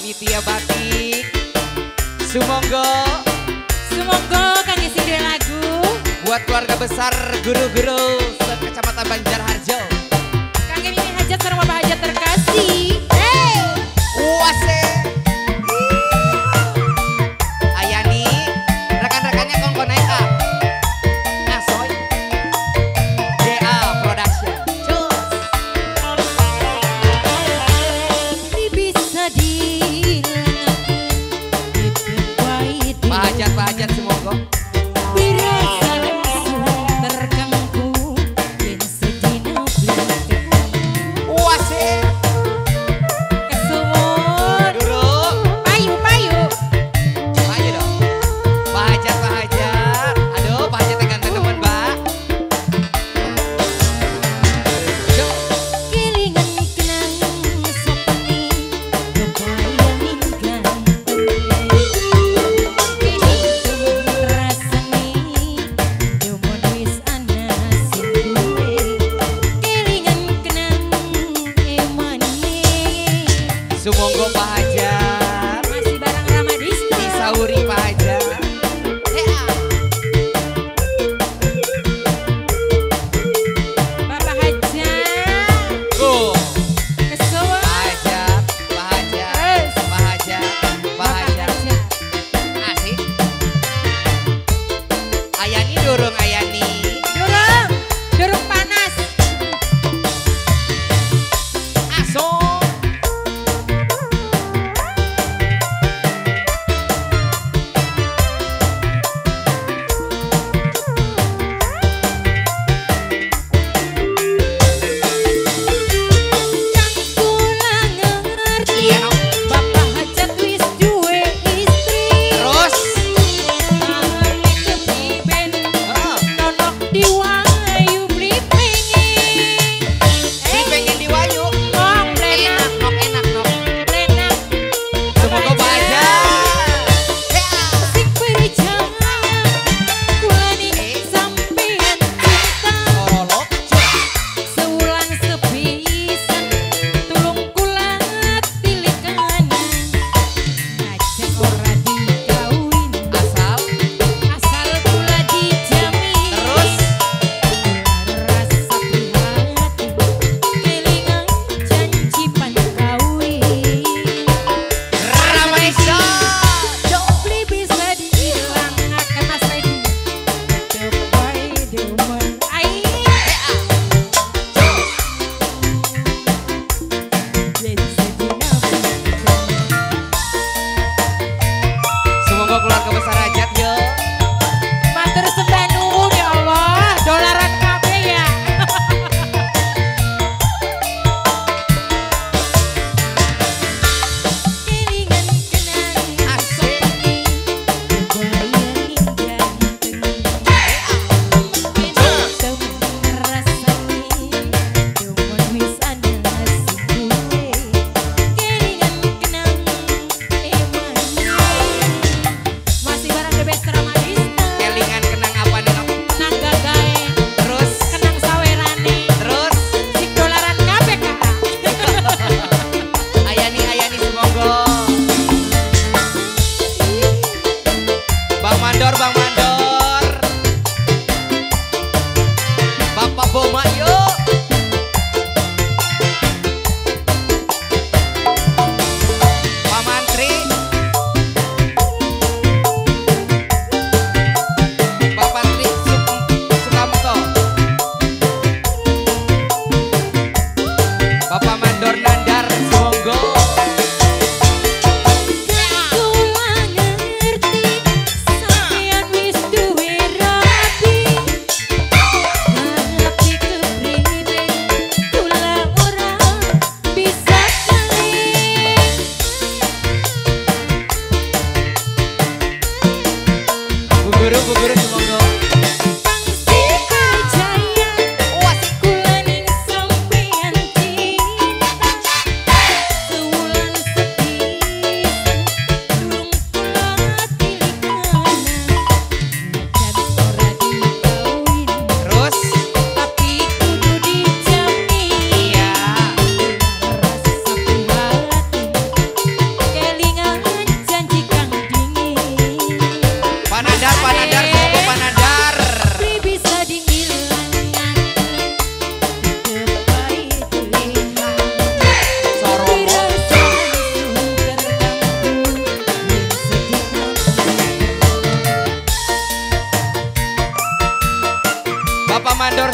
panitia batik. Sumonggo. Sumonggo Kang Isindre lagu. Buat keluarga besar guru-guru Kecamatan Banjarharjo. Kang ini Hajat serta Bapak Hajat terkasih.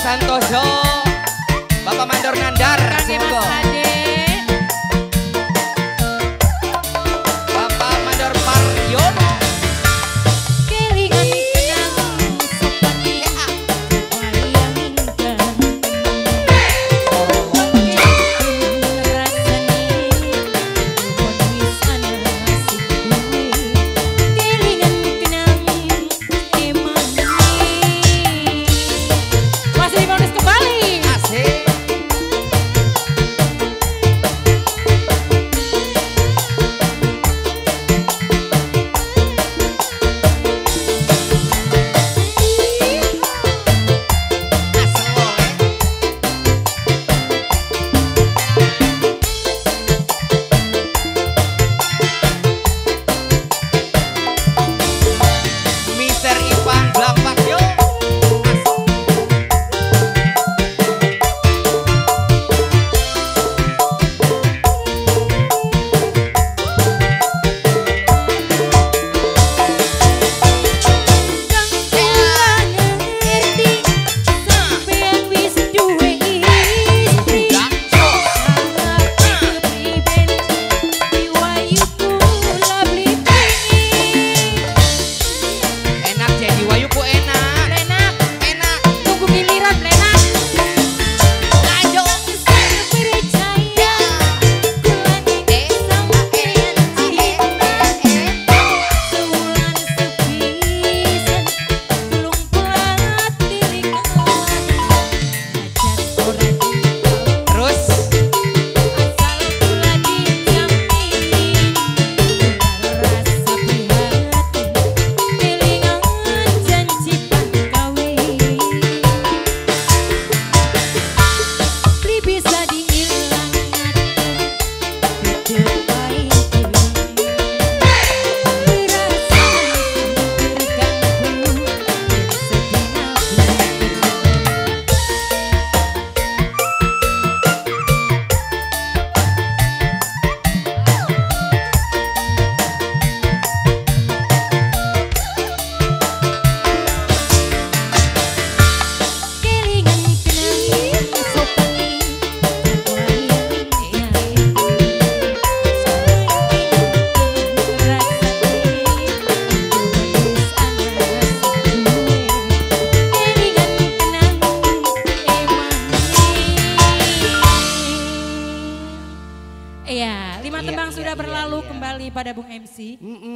santo yo. Pada Bung MC. Mm-mm, iya.